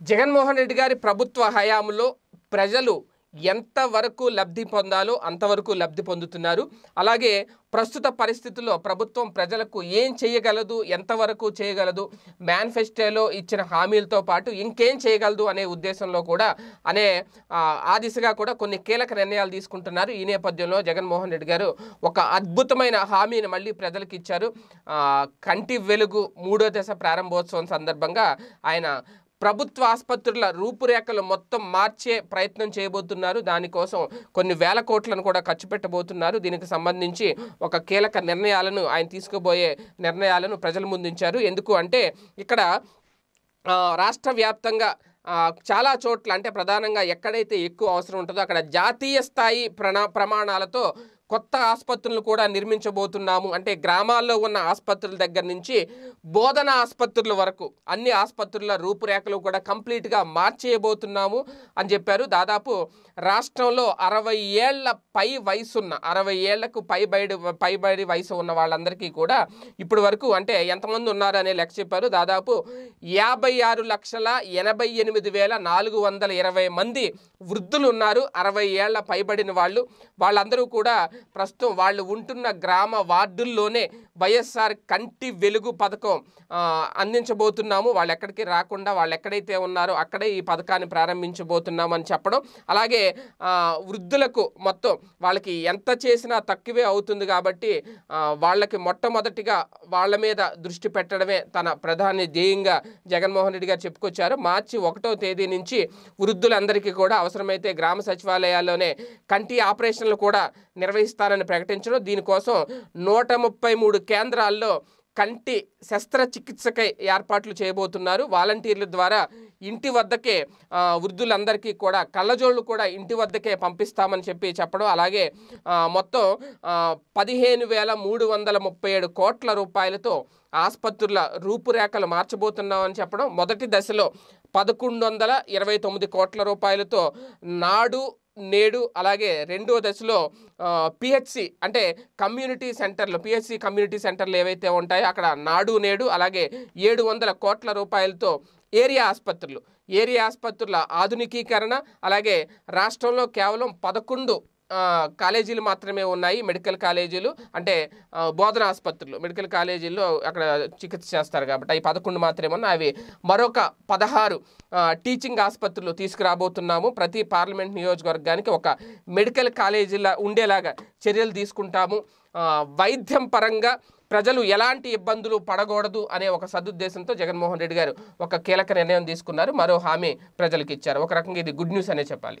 జగన్మోహన్ రెడ్డి గారి ప్రభుత్వ హయాంలో ప్రజలు ఎంతవరకు లబ్ధి పొందాలో అంతవరకు లబ్ధి పొందుతున్నారు. అలాగే ప్రస్తుత పరిస్థితుల్లో ప్రభుత్వం ప్రజలకు ఏం చేయగలదు ఎంతవరకు చేయగలదు మేనిఫెస్టోలో ఇచ్చిన హామీలతో పాటు ఇంకేం చేయగలదు అనే ఉద్దేశంలో కూడా అనే ఆ, దిశగా కూడా కొన్ని కీలక నిర్ణయాలు తీసుకుంటున్నారు. ఈ నేపథ్యంలో జగన్మోహన్ రెడ్డి గారు ఒక అద్భుతమైన హామీని మళ్ళీ ప్రజలకు ఇచ్చారు. కంటి వెలుగు మూడో దశ ప్రారంభోత్సవం సందర్భంగా ఆయన ప్రభుత్వ ఆసుపత్రుల రూపురేఖలు మొత్తం మార్చే ప్రయత్నం చేయబోతున్నారు. దానికోసం కొన్ని వేల కోట్లను కూడా ఖర్చు పెట్టబోతున్నారు. దీనికి సంబంధించి ఒక కీలక నిర్ణయాలను ఆయన తీసుకోబోయే నిర్ణయాలను ప్రజల ముందుంచారు. ఎందుకు అంటే ఇక్కడ రాష్ట్ర వ్యాప్తంగా చాలా చోట్ల అంటే ప్రధానంగా ఎక్కడైతే ఎక్కువ అవసరం ఉంటుందో అక్కడ జాతీయ స్థాయి ప్రణా ప్రమాణాలతో కొత్త ఆసుపత్రులు కూడా నిర్మించబోతున్నాము. అంటే గ్రామాల్లో ఉన్న ఆసుపత్రుల దగ్గర నుంచి బోధన ఆసుపత్రుల వరకు అన్ని ఆసుపత్రుల రూపురేఖలు కూడా కంప్లీట్గా మార్చేయబోతున్నాము అని చెప్పారు. దాదాపు రాష్ట్రంలో అరవై ఏళ్ళ పై వయసున్న అరవై ఏళ్ళకు పైబడి పైబడి వయసు ఉన్న వాళ్ళందరికీ కూడా ఇప్పటి వరకు అంటే ఎంతమంది ఉన్నారు అనే లెక్క చెప్పారు. దాదాపు యాభై ఆరు లక్షల ఎనభై ఎనిమిది వేల నాలుగు వందల ఇరవై మంది వృద్ధులు ఉన్నారు. అరవై ఏళ్ళ పైబడిన వాళ్ళు. వాళ్ళందరూ కూడా ప్రస్తుతం వాళ్ళు ఉంటున్న గ్రామ వార్డుల్లోనే వైఎస్ఆర్ కంటి వెలుగు పథకం అందించబోతున్నాము. వాళ్ళు ఎక్కడికి రాకుండా వాళ్ళు ఎక్కడైతే ఉన్నారో అక్కడే ఈ పథకాన్ని ప్రారంభించబోతున్నాము అని చెప్పడం. అలాగే వృద్ధులకు మొత్తం వాళ్ళకి ఎంత చేసినా తక్కువే అవుతుంది కాబట్టి వాళ్ళకి మొట్టమొదటిగా వాళ్ళ మీద దృష్టి పెట్టడమే తన ప్రధాన ధ్యేయంగా జగన్మోహన్ రెడ్డి గారు చెప్పుకొచ్చారు. మార్చి ఒకటో తేదీ నుంచి వృద్ధులందరికీ కూడా అవసరమైతే గ్రామ సచివాలయాల్లోనే కంటి ఆపరేషన్లు కూడా నిర్వహిస్తానని ప్రకటించడం. దీనికోసం నూట ముప్పై మూడు కేంద్రాల్లో కంటి శస్త్రచికిత్సకై ఏర్పాట్లు చేయబోతున్నారు. వాలంటీర్ల ద్వారా ఇంటి వద్దకే వృద్ధులందరికీ కూడా కళ్ళజోళ్ళు కూడా ఇంటి వద్దకే పంపిస్తామని చెప్పి చెప్పడం. అలాగే మొత్తం పదిహేను వేల మూడు వందల ముప్పై ఏడు కోట్ల రూపాయలతో ఆసుపత్రుల రూపురేఖలు మార్చబోతున్నామని చెప్పడం. మొదటి దశలో పదకొండు వందల ఇరవై తొమ్మిది కోట్ల రూపాయలతో నాడు నేడు అలాగే రెండో దశలో పిహెచ్సి అంటే కమ్యూనిటీ సెంటర్లు పిహెచ్సి కమ్యూనిటీ సెంటర్లు ఏవైతే ఉంటాయో అక్కడ నాడు నేడు అలాగే ఏడు వందల కోట్ల రూపాయలతో ఏరియా ఆసుపత్రులు. ఏరియా ఆసుపత్రుల ఆధునికీకరణ అలాగే రాష్ట్రంలో కేవలం పదకొండు కాలేజీలు మాత్రమే ఉన్నాయి మెడికల్ కాలేజీలు అంటే బోధన ఆసుపత్రులు. మెడికల్ కాలేజీల్లో అక్కడ చికిత్స చేస్తారు కాబట్టి అవి పదకొండు మాత్రమే ఉన్నాయి. అవి మరొక పదహారు టీచింగ్ ఆసుపత్రులు తీసుకురాబోతున్నాము. ప్రతి పార్లమెంట్ నియోజకవర్గానికి ఒక మెడికల్ కాలేజీలా ఉండేలాగా చర్యలు తీసుకుంటాము. వైద్యం పరంగా ప్రజలు ఎలాంటి ఇబ్బందులు పడకూడదు అనే ఒక సదుద్దేశంతో జగన్మోహన్ రెడ్డి గారు ఒక కీలక నిర్ణయం తీసుకున్నారు. మరో హామీ ప్రజలకు ఇచ్చారు. ఒక రకంగా ఇది గుడ్ న్యూస్ అనే చెప్పాలి.